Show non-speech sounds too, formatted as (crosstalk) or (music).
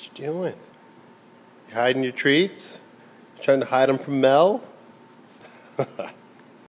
What you doing? You hiding your treats? trying to hide them from Mel? (laughs)